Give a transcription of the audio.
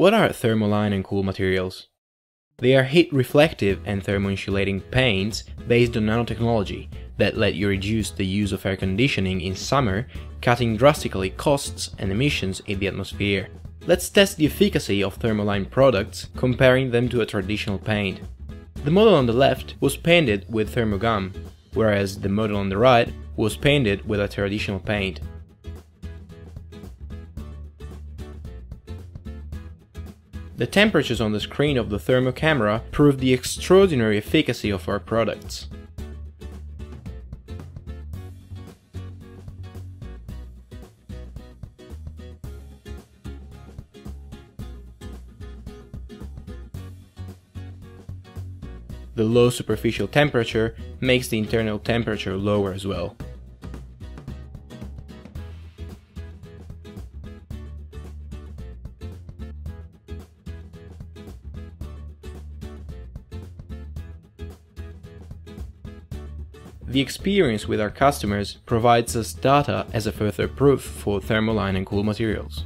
What are thermoline and cool materials? They are heat reflective and thermoinsulating paints based on nanotechnology that let you reduce the use of air conditioning in summer, cutting drastically costs and emissions in the atmosphere. Let's test the efficacy of thermoline products, comparing them to a traditional paint. The model on the left was painted with thermogum, whereas the model on the right was painted with a traditional paint. The temperatures on the screen of the thermo camera prove the extraordinary efficacy of our products. The low superficial temperature makes the internal temperature lower as well. The experience with our customers provides us data as a further proof for thermoline and cool materials.